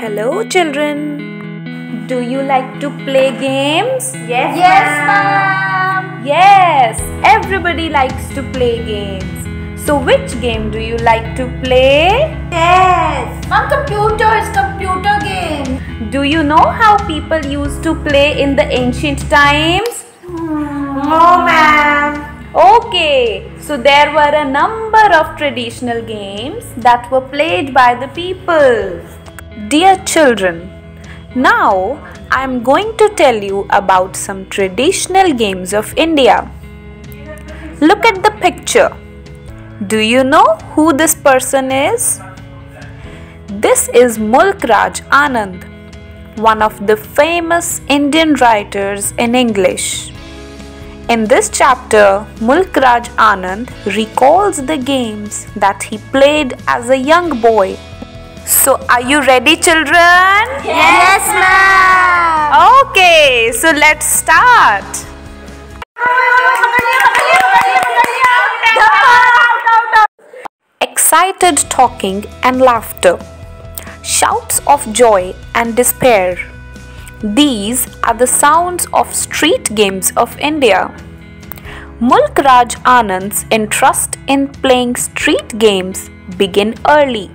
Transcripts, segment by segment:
Hello, children. Do you like to play games? Yes, yes ma'am. Yes, everybody likes to play games. So, which game do you like to play? Yes. Ma'am, computer is computer game. Do you know how people used to play in the ancient times? Hmm. No, ma'am. Okay, so there were a number of traditional games that were played by the people. Dear children, now I am going to tell you about some traditional games of India. Look at the picture. Do you know who this person is? This is Mulk Raj Anand, one of the famous Indian writers in English. In this chapter, Mulk Raj Anand recalls the games that he played as a young boy. So, are you ready, children? Yes, ma'am. Okay, so let's start. Excited talking and laughter, shouts of joy and despair. These are the sounds of street games of India. Mulk Raj Anand's interest in playing street games began early.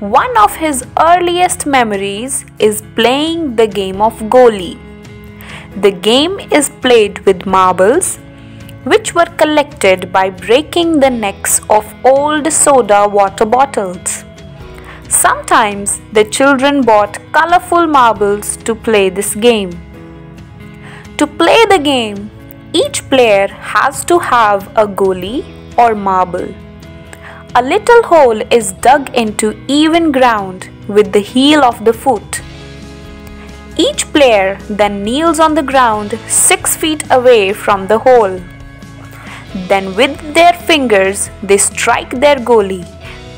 One of his earliest memories is playing the game of goli. The game is played with marbles, which were collected by breaking the necks of old soda water bottles. Sometimes the children bought colorful marbles to play this game. To play the game, each player has to have a goli or marble. A little hole is dug into even ground with the heel of the foot. Each player then kneels on the ground 6 feet away from the hole. Then, with their fingers, they strike their goli,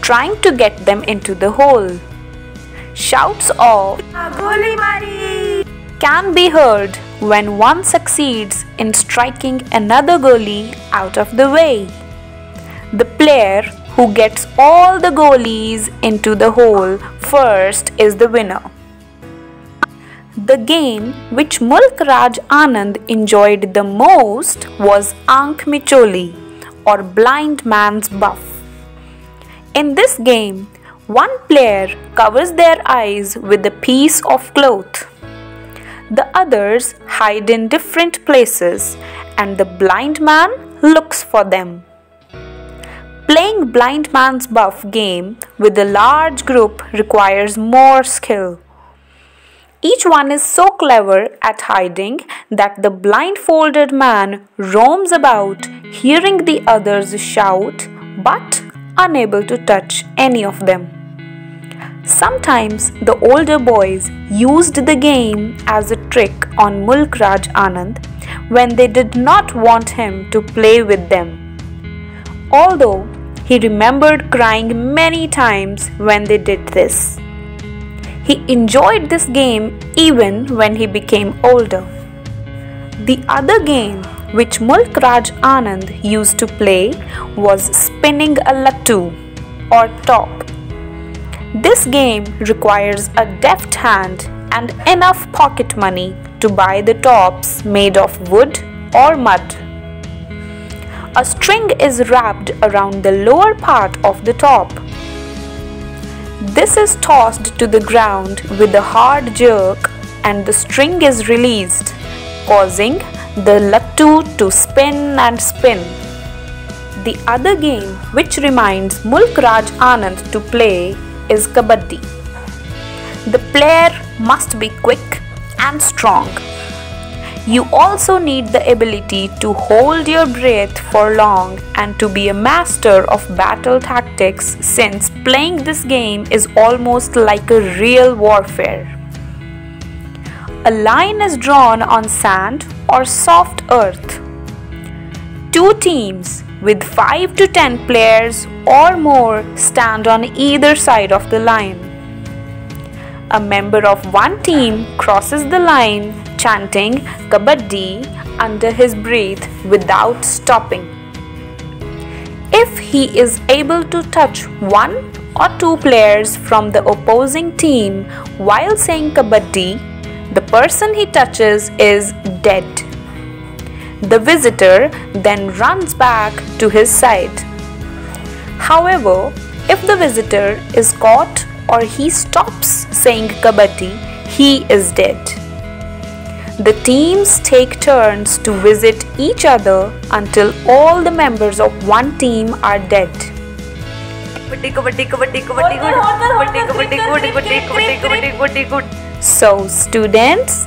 trying to get them into the hole. Shouts of ah, can be heard when one succeeds in striking another goli out of the way. The player who gets all the golis into the hole first is the winner. The game which Mulk Raj Anand enjoyed the most was Ank Micholi or Blind Man's Buff. In this game, one player covers their eyes with a piece of cloth. The others hide in different places and the blind man looks for them. Playing blind man's buff game with a large group requires more skill. Each one is so clever at hiding that the blindfolded man roams about, hearing the others shout, but unable to touch any of them. Sometimes the older boys used the game as a trick on Mulk Raj Anand when they did not want him to play with them. Although he remembered crying many times when they did this. He enjoyed this game even when he became older. The other game which Mulk Raj Anand used to play was spinning a lattu or top. This game requires a deft hand and enough pocket money to buy the tops made of wood or mud. A string is wrapped around the lower part of the top. This is tossed to the ground with a hard jerk and the string is released, causing the lattu to spin and spin. The other game which reminds Mulk Raj Anand to play is Kabaddi. The player must be quick and strong. You also need the ability to hold your breath for long and to be a master of battle tactics since playing this game is almost like a real warfare. A line is drawn on sand or soft earth. Two teams with 5 to 10 players or more stand on either side of the line. A member of one team crosses the line chanting Kabaddi under his breath without stopping. If he is able to touch one or two players from the opposing team while saying kabaddi, the person he touches is dead. The visitor then runs back to his side. However, if the visitor is caught or he stops saying kabaddi, he is dead. The teams take turns to visit each other until all the members of one team are dead. So, students,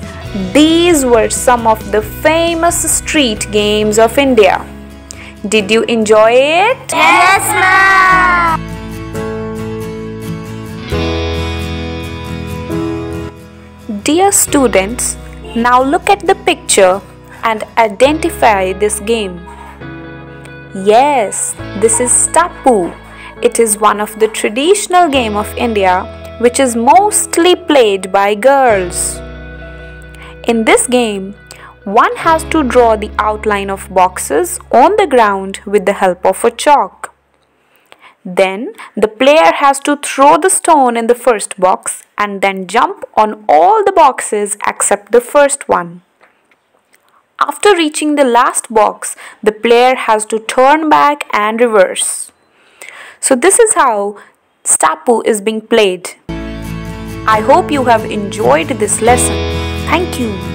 these were some of the famous street games of India. Did you enjoy it? Yes, ma'am. Dear students, now look at the picture and identify this game. Yes, this is Stapu. It is one of the traditional game of India which is mostly played by girls. In this game, one has to draw the outline of boxes on the ground with the help of a chalk. Then the player has to throw the stone in the first box and then jump on all the boxes except the first one. After reaching the last box, the player has to turn back and reverse. So this is how Stapu is being played. I hope you have enjoyed this lesson. Thank you.